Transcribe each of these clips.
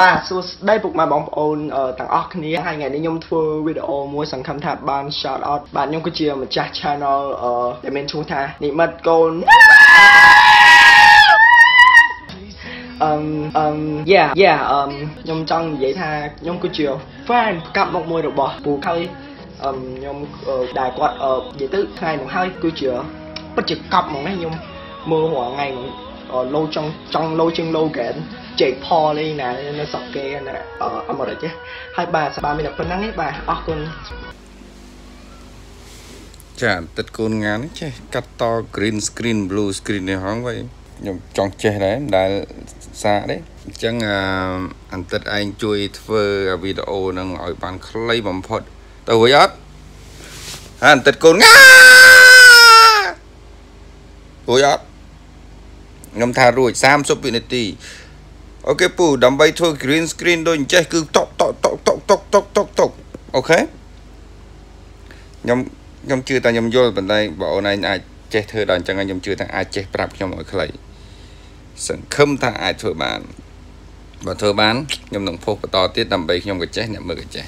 បាទសួស្តីពុកម៉ែបងប្អូនទាំងអស់គ្នាហើយថ្ងៃនេះខ្ញុំធ្វើវីដេអូមួយសង្ឃឹមថាបាន shout out បាទខ្ញុំគឺជាម្ចាស់ channel ដែលមានឈ្មោះថានិមិត្តកូនអឹមអឹម yeah yeah អឹមខ្ញុំចង់និយាយថាខ្ញុំគឺជា fan កាប់មកមួយរបស់ពូហើយអឹមខ្ញុំដែលគាត់និយាយទៅថ្ងៃនោះហើយគឺជាពិតជាកប់ហ្មងណាខ្ញុំមើលរាល់ថ្ងៃហ្មងលោចង់ចង់លោជាង Logan Jake Paul នេះណានៅស្រុកគេណាអាមេរិកហើយបាទសប្បាយមានតែប៉ុណ្្នឹងទេបាទអរគុណចាទឹកកូនងានេះចេះកាត់ត green screen blue screen នេះហងវិញខ្ញុំចង់ចេះដែរដែលសាកទេអញ្ចឹងអន្តិតឯងជួយធ្វើវីដេអូនឹងឲ្យបានខ្លីបំផុតទៅរួចអត់អន្តិតកូនងារួចអត់ខ្ញុំថារួច30វិនាទី អូខេពូដើម្បីធ្វើ green screen ដូចអញ្ចេះគឺតុកតុកតុកតុកតុកតុកតុកតុកអូខេខ្ញុំខ្ញុំជឿតែខ្ញុំយល់ប៉ុន្តែបងអូនឯងអាចចេះធ្វើដល់អញ្ចឹងខ្ញុំជឿថាអាចចេះប្រាប់ខ្ញុំឲ្យខ្លីសង្ឃឹមថាអាចធ្វើបានបើធ្វើបានខ្ញុំនឹងផុសបន្តទៀតដើម្បីខ្ញុំក៏ចេះអ្នកមើលក៏ចេះ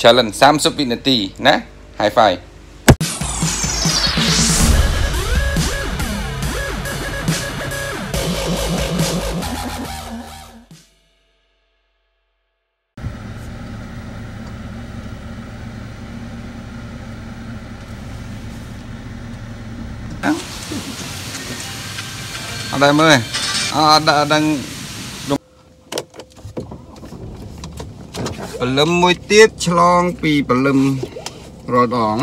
challenge 30វិនាទីណា high five ត់ដែរមើលអត់អត់ដឹងព្រលឹមមួយទៀតឆ្លងពីព្រលឹមរត់អង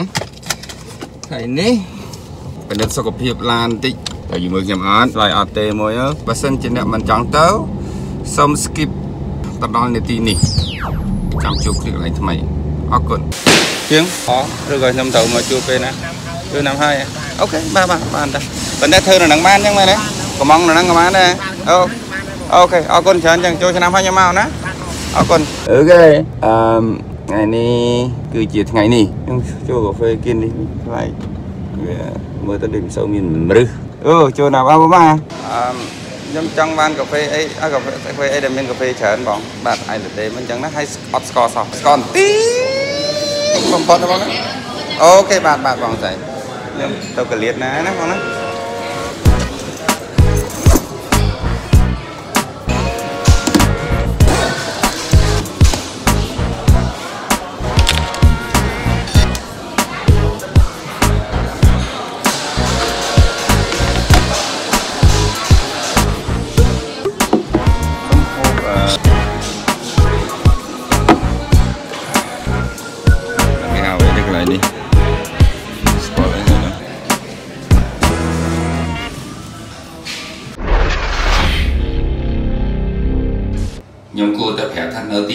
ថ្ងៃនេះពិនិត្យសុខភាពឡានបន្តិចតែយូរមើលខ្ញុំអត់ឆ្លើយអត់ទេមួយបើសិនជាអ្នកមិនចង់ទៅសូម skip ទៅដល់នាទីនេះចាំជួបគ្នាកន្លែងថ្មីអរគុណជាងអឬក៏ខ្ញុំត្រូវមកជួបពេលណាគឺណាំហើយអូខេបាទបាទបានតាប៉ុន្តែធ្វើនៅនឹងបានអញ្ចឹងមែនទេ កំងនៅហ្នឹងក៏បានដែរអូ OK អរគុណច្រើនចឹងចូលឆ្នាំហើយខ្ញុំមកណាអរគុណ OK អឺថ្ងៃនេះគឺជាថ្ងៃនេះខ្ញុំចូលកាហ្វេกินនេះថ្លៃវាមើលទៅដូចមិនសូវមានមនុស្សអូចូលណាបាទបាទអឺខ្ញុំចង់បានកាហ្វេអីកាហ្វេកាហ្វេអីដែលមានកាហ្វេច្រើនបងបាទ iced latte មិនអញ្ចឹងណាហើយអត់ស្ករសោះស្ករទីបំផុតណាបងណា OK បាទបាទបងស្រីខ្ញុំទៅកលៀតណាណាបងណា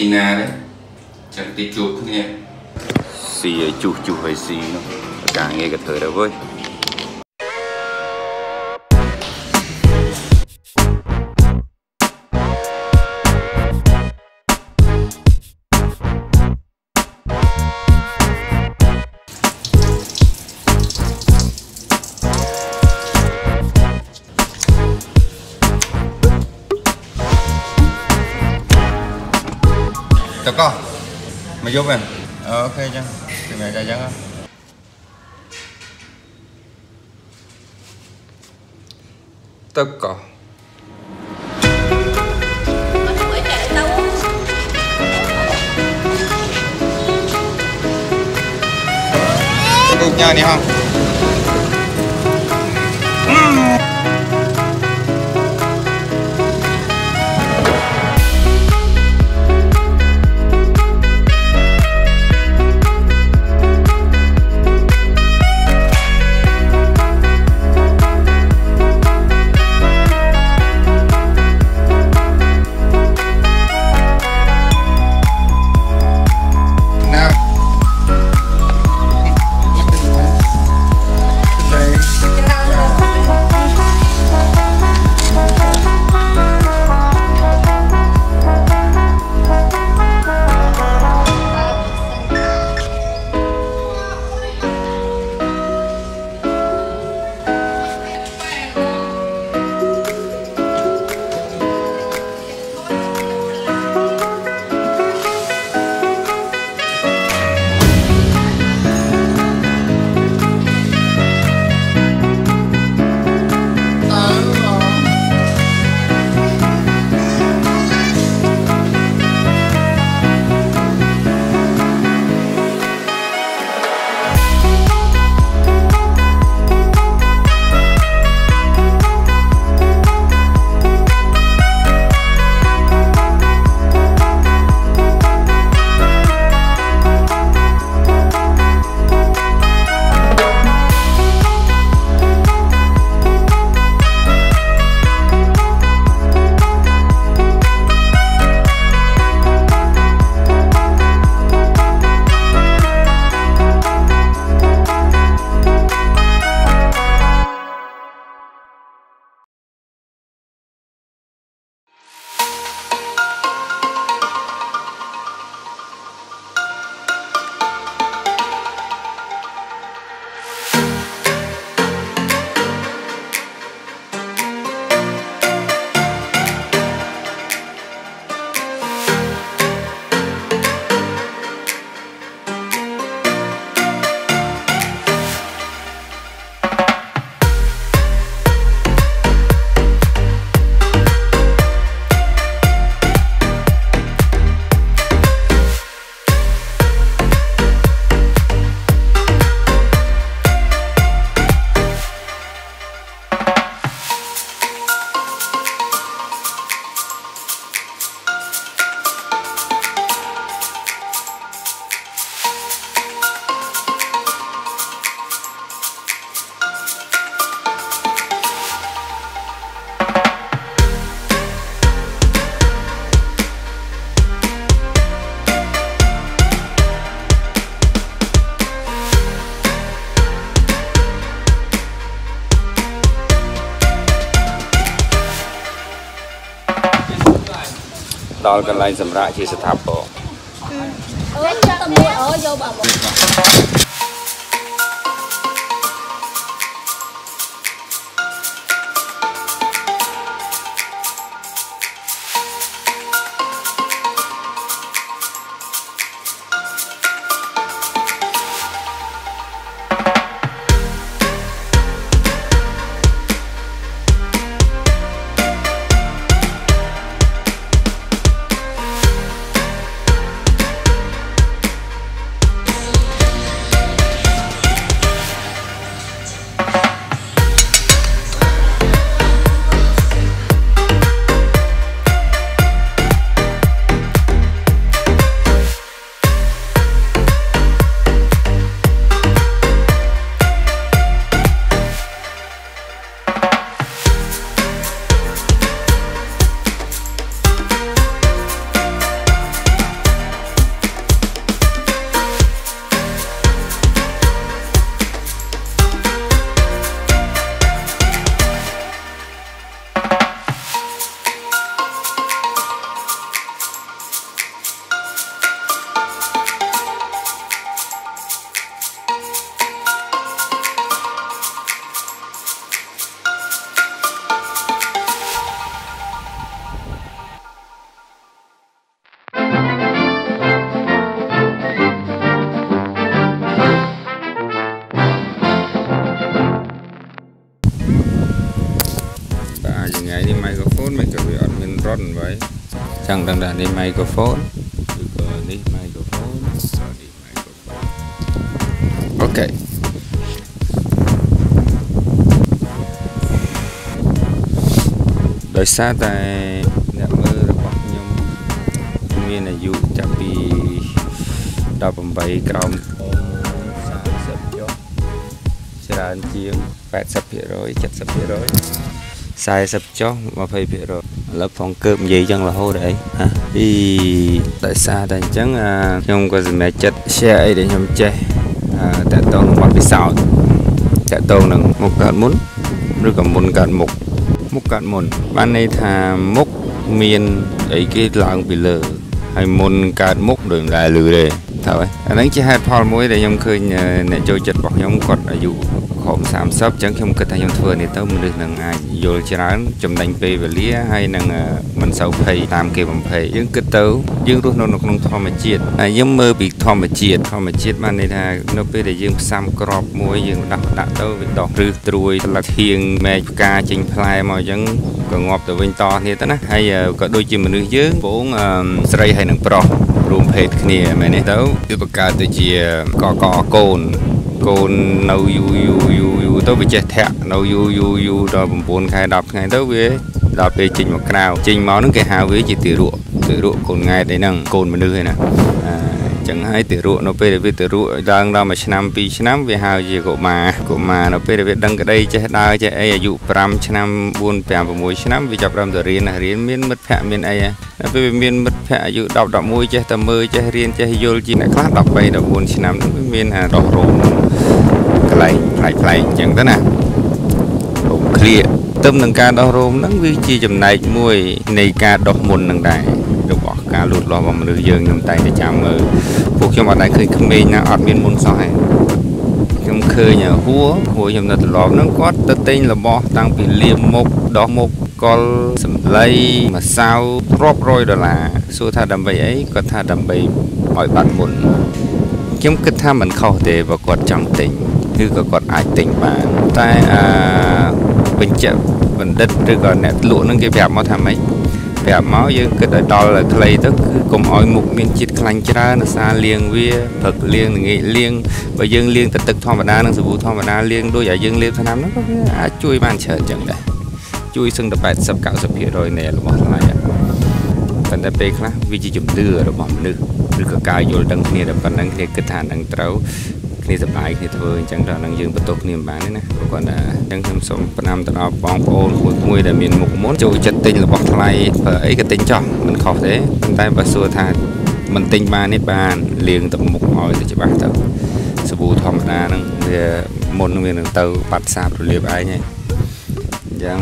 ប្រាប់ថានៅទីណាទេចឹងទីជួបគ្នាស៊ីឲ្យជុះជុះឲ្យស៊ីនោះការងារក៏ធ្វើដែរវើយ Tụi con Mày giúp em Ờ ok chứ. Tụi mày ra chẳng Tất cả Cùng nhau đi không? ដល់កន្លែងសម្រាប់ជាស្ថាពរអើចាំតែមួយអើយកបើបាទ ងដឹងថានេះ microphone ឬក៏នេះ microphone នេះ microphone អូខេដោយសារតែអ្នកមើលរបស់ខ្ញុំមានអាយុចាប់ពី18ក្រោម30ចុះច្រើនជាង80% 70% 40ចុះ20% ឥឡូវផងកើបនិយាយចឹងរហូតអីហ៎អីដោយសារតែអញ្ចឹងអាខ្ញុំក៏សម្រេចចិត្ត share អីដែលខ្ញុំចេះអឺតកតងនឹងបទពិសោធន៍តកតងនឹងមុខកើតមុនឬក៏មុនកើតមុខមុខកើតមុន បានន័យថាមុខមានអីគេឡើងពីលើហើយមុនកើតមុខដូចមិនដែលលឺទេថាហើយអាហ្នឹងជាហេតុផលមួយដែលខ្ញុំឃើញអ្នកចូលចិត្តរបស់ខ្ញុំគាត់អាយុ ក្រោម30អញ្ចឹងខ្ញុំគិតថាខ្ញុំធ្វើនេះទៅមនុស្សនឹងអាចយល់ច្រើនចំណេញពេលវេលាហើយនឹងមិនសូវភ័យតាមគេបំភ័យយើងគិតទៅយើងរស់នៅក្នុងធម្មជាតិហើយយើងមើលពីធម្មជាតិធម្មជាតិបានន័យថានៅពេលដែលយើងផ្សំក្របមួយយើងដាក់ដាក់ទៅវាដុះឬត្រួយស្លឹកធៀងមែកផ្កាចេញផ្លែមកអញ្ចឹងក៏ងាប់ទៅវិញតគ្នាទៅណាហើយក៏ដូចជាមនុស្សយើងបងស្រីហើយនឹងប្រុសរួមភេទគ្នាមែនទេទៅវាបង្កើតទៅជាកកកូន កូននៅយូរយូរយូរយូរទៅវាចេះធាក់នៅយូរយូរយូរដល់9ខែ10ថ្ងៃទៅវាដល់ពេលចេញមកក្រៅចេញមកហ្នឹងគេហៅវាជាទារកទារកកូនង៉ែតអីហ្នឹងកូនមនុស្សឯណាអញ្ចឹងហើយទារកនៅពេលដែលវាទារកឡើងដល់មួយឆ្នាំ2ឆ្នាំវាហៅជាកុមារកុមារនៅពេលដែលវាដឹងក្តីចេះដើរចេះអីអាយុ5ឆ្នាំ4 5 6ឆ្នាំវាចាប់ផ្ដើមទៅរៀនណារៀនមានមិត្តភ័ក្តិមានអីហើយពេលវាមានមិត្តភ័ក្តិអាយុ10 11ចេះតែមើលចេះរៀនចេះយល់ជាអ្នកខ្លះ13 14ឆ្នាំហ្នឹងវាមានអាដោះរោមកន្លែងផ្លែកផ្លែកអញ្ចឹងទៅណារោមឃ្លៀកទឹមនឹងការដោះរោមហ្នឹងវាជាចំណែកមួយនៃការដោះមុននឹងដែររបស់ ការលូតលាស់របស់មនុស្សយើងខ្ញុំតែងតែចាំមើលពួកខ្ញុំអត់ដែលឃើញក្មេងណាអត់មានមុនសោះឯងខ្ញុំឃើញហួរហួរខ្ញុំនៅត្រឡប់ហ្នឹងគាត់ទៅទិញរបស់តាំងពីលាមមុខដោះមុខកលសម្លៃម្សៅរាប់រយដុល្លារសួរថាដើម្បីអីគាត់ថាដើម្បីឲ្យបាត់មុនខ្ញុំគិតថាมันខុសទេបើគាត់ចង់ទិញគឺក៏គាត់អាចទិញបានតែអឺបញ្ជាក់បណ្ឌិតឬក៏អ្នកលក់ហ្នឹងគេប្រាប់មកថាម៉េច ប្រាប់មកយើងគិតឲ្យដល់ខ្លីទៅគឺកុំឲ្យមុខមានជាតិខ្លាញ់ច្រើនដោយសារលាងវាព្រឹកលាងល្ងាចលាងបើយើងលាងទឹកទឹកធម្មតានិងសាប៊ូធម្មតាលាងដូចឲ្យយើងលាបថ្នាំហ្នឹងក៏វាអាចជួយបានច្រើនចឹងដែរជួយសឹងតែ80 90%នៃរបស់ថ្លៃប៉ុន្តែពេលខ្លះវាជាជំនឿរបស់មនុស្សឬក៏ការយល់ដឹងគ្នាតែប៉ុណ្្នឹងគ្នាគិតថានឹងត្រូវ គ្នាសប្បាយគ្នាធ្វើអញ្ចឹងដល់នឹងយើងបន្ទោសគ្នាមិនបានទេណាព្រោះគាត់ថាអញ្ចឹងខ្ញុំសូមផ្ដាំទៅដល់បងប្អូនមួយមួយដែលមានមុខមុនចូលចិត្តទិញរបស់ថ្លៃបើអីក៏ទិញចោះមិនខុសទេប៉ុន្តែបើសួរថាមិនទិញបាននេះបានលាងទឹកមុខឲ្យទៅច្បាស់ទៅសាប៊ូធម្មតាហ្នឹងវាមុននឹងវានឹងទៅបាត់សាបរលាបឯងហើយអញ្ចឹង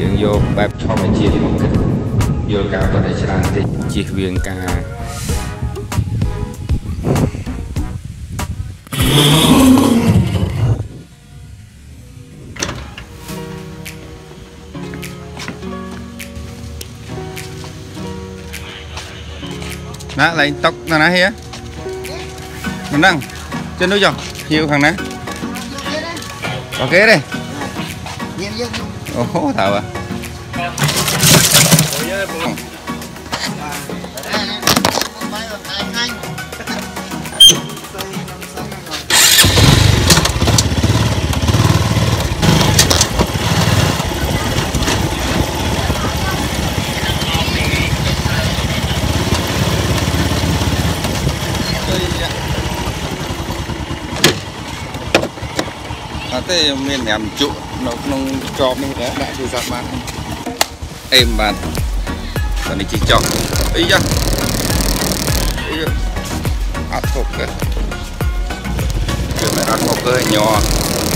យើងយកបែបធម្មជាតិមកគិតយល់ការប៉ុន្តែច្រើនតិចជៀសវាងការ đó lấy tóc nó nãy hả? Mình đang trên núi rồi nhiều thằng nè ok đây. Nhiều vô. Thảo à. ទេខ្ញុំមានញ៉ាំជក់នៅក្នុងជាប់នេះដែរដាក់ទូរស័ព្ទបានអេមបាទតនេះជីចង់អីយ៉ាអីយ៉ាអត់ធប់ទេគឺមិនអត់ធប់ទេញ័រ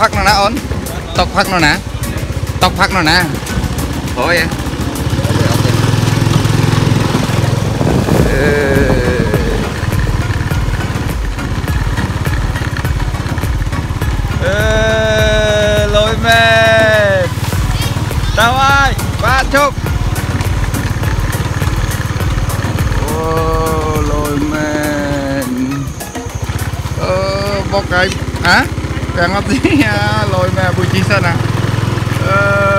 ផឹកនៅណាអូនຕົកផឹកនៅណាຕົកផឹកនៅណាអូយអឺ អឺលយមែនតើហើយបាទជប់អូលយមែនអឺបកឯងហ៎ទាំងអ Jangan ngerti ya, mẹ ini buji sana. Uh,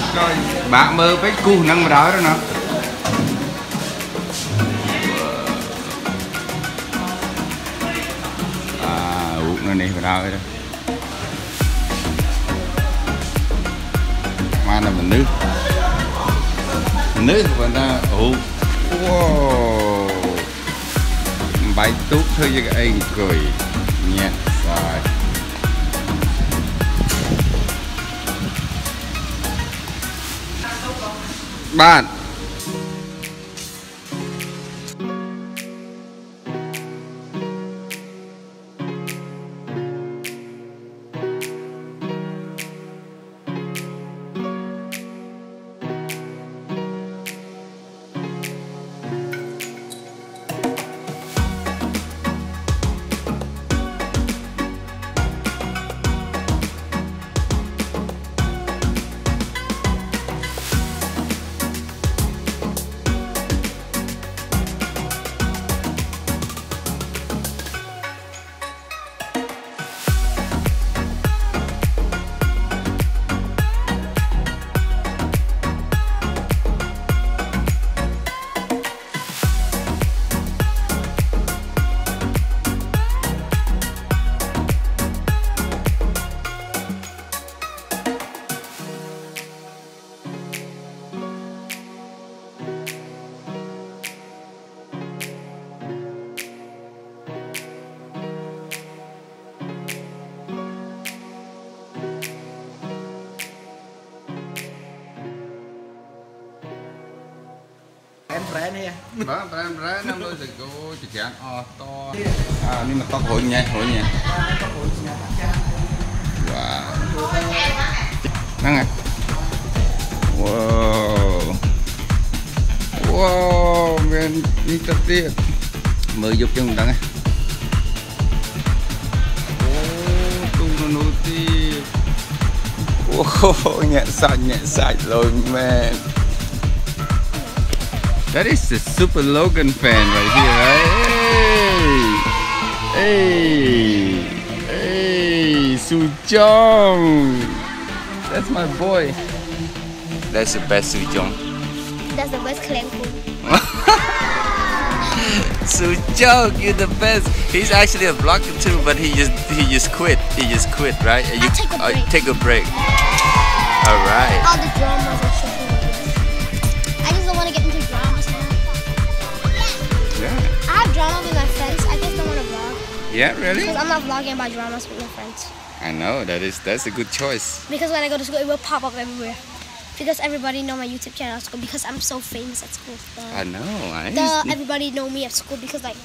បើទៅព្រៃនេះឲ្យទៅបាយសិនណាបានឲ្យមកលេងទៀតអើយអាហេតញាក់សិតតាអូហើយ បាន បាទប្រែប្រែនៅលើទៅគោចក្រានអស់តអានេះមកតក់រុញញ៉េះរុញញ៉េះវ៉ាហ្នឹងហើយវ៉ាវ៉ាមាននេះទៅទៀតមើលយប់ចឹងមិនដឹងទេអូទូននោះទៀតអូញាក់សាច់ញាក់សាច់លុយមែន That is the Super Logan fan right here, right? Hey, hey, hey, Su Jong. That's my boy. That's the best Su Jong. That's the best clan food. Su Jong, you're the best. He's actually a vlogger too, but he just he just quit. He just quit, right? And I'll take a uh, break. take a break. All right. All the dramas and shit. I just don't want to get into have drama with my friends. I just don't want to vlog. Yeah, really? Because I'm not vlogging about dramas with my friends. I know that is that's a good choice. Because when I go to school, it will pop up everywhere. Because everybody know my YouTube channel at school because I'm so famous at school. I know. I the just- everybody know me at school because like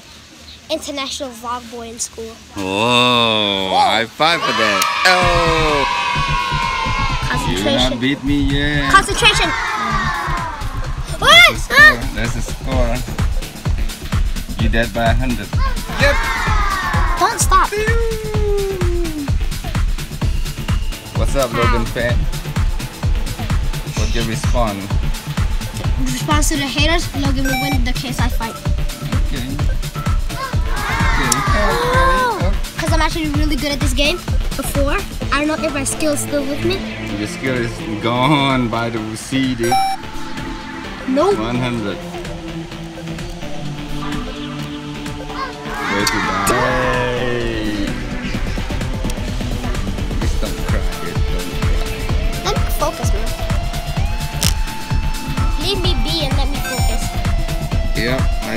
international vlog boy in school. Whoa, high five for that. Oh, you not beat me yet. Concentration. What? Score. That's the score. You dead by a 100. Yep. Don't stop. What's up, Logan fan? What's your response? Response to the haters, Logan will win the case I fight. Okay. Okay, okay, oh! oh. Because I'm actually really good at this game. Before, I don't know if my skill is still with me. okay. Your skill is gone by the seed. No. 100.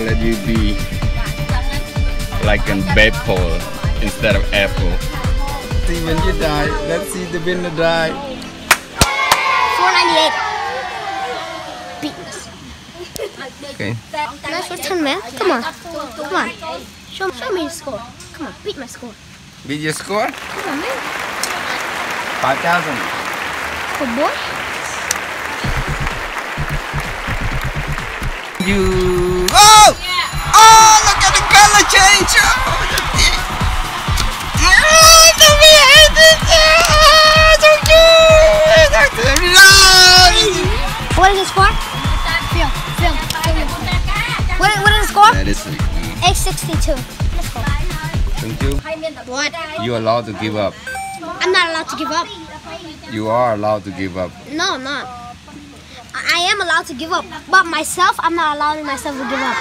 I let you be like an apple instead of apple. See when you die, let's see the winner die. 498. Beat us. Okay. Nice return, man. Come on. Come on. Show, show me your score. Come on, beat my score. Beat your score? Come on, man. 5,000. Good boy. You. Oh! Oh, look at the color change! Oh, that's it. Oh, let me hate this! Oh, so cute! So cute. No! What is the score? Phil, Phil, Phil. What, what is the score? That is it. Uh, X62. Let's go. Thank you. What? You're allowed to give up. I'm not allowed to give up. You are allowed to give up. No, I'm not. I am allowed to give up, but myself, I'm not allowing myself to give up.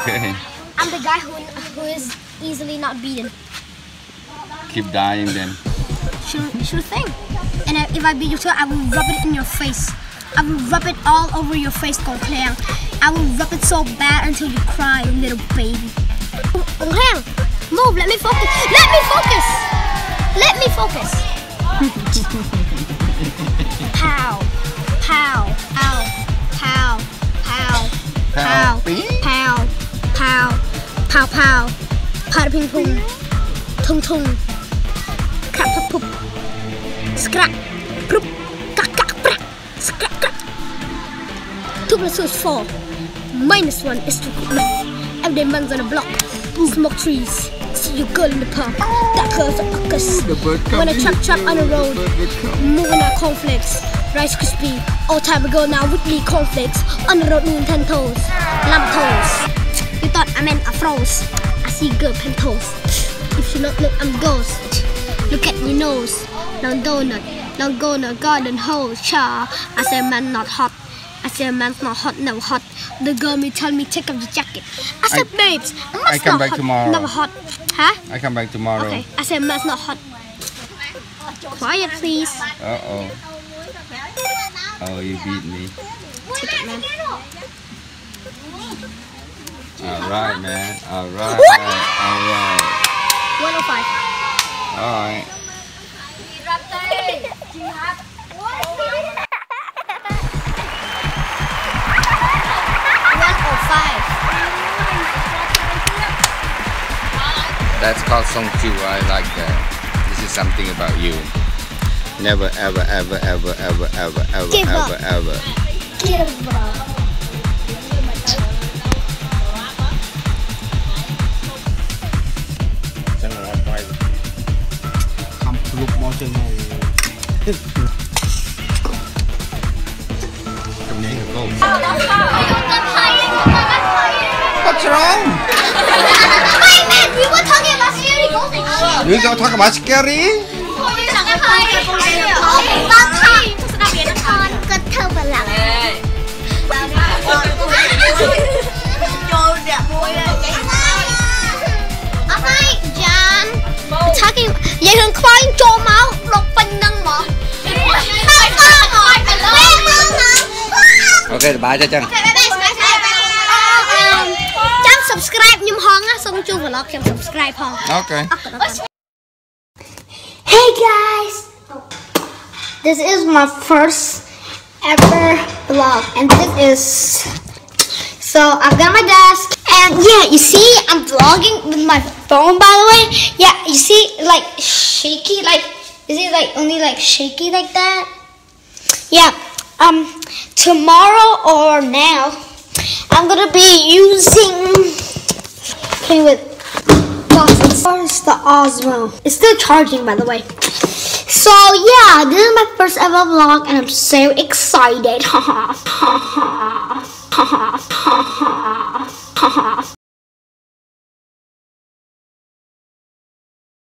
Okay. I'm the guy who who is easily not beaten. Keep dying then. Sure, sure thing. And if I beat you too, I will rub it in your face. I will rub it all over your face, Kong Klang. I will rub it so bad until you cry, little baby. Kong Klang, move. Let me focus. Let me focus. Let me focus. pow, pow, pow, pow, pow, pow, pow, pow, pow, pow, pow, ping pong, tung tung, crap poop. Scrap, poop, kak kak prak, scrap crack. Two plus two is four. Minus one is two. Every man's on the block. Smoke trees. See your girl in the park. That girl's a uckus. When I trap trap on the road. Moving our cornflakes. Rice crispy. All time ago now with me cornflakes. On the road moving ten toes. Lamb toes. You thought I meant a froze. I see girl pen toes. If you not look, I'm ghost. Look at your nose. Long donut. Long no garden hose. Cha. I say man not hot. I said, man's not hot, never hot. The girl me tell me take off the jacket. I said babes, man's I come not back hot, tomorrow. Never hot. Huh? I come back tomorrow. Okay. I said man's not hot. Quiet please. Uh Oh, you beat me. All right, man. All right. What? All right. 105. All right. That's called Song Chu. I like that. This is something about you. Never ever ever ever ever ever ever Give ever up. ever. Give up. chừng này Cầm nhảy được không? What's wrong? Wait, man, we were talking about scary ghosts and shit. You go talk about scary? បងថៃស្ដាប់រៀនអនគាត់ធ្វើបលាក់ចូលអ្នកមួយអត់ហើយចាន talking និយាយរឿងខ្វែងចូលមកដុកពេញនឹងហ្មងបាទបាទអត់ទៅលើមកអូខេសប្បាយទេចឹងចាំ subscribe ខ្ញុំហងណាសូមជួប vlog ខ្ញុំ subscribe ផងអូខេ Hey guys! This is my first ever vlog and this is so I've got my desk and yeah you see I'm vlogging with my phone by the way yeah you see like shaky like is it like only like shaky like that yeah um tomorrow or now I'm gonna be using playing with Where's the Osmo? It's still charging, by the way. So yeah, this is my first ever vlog, and I'm so excited.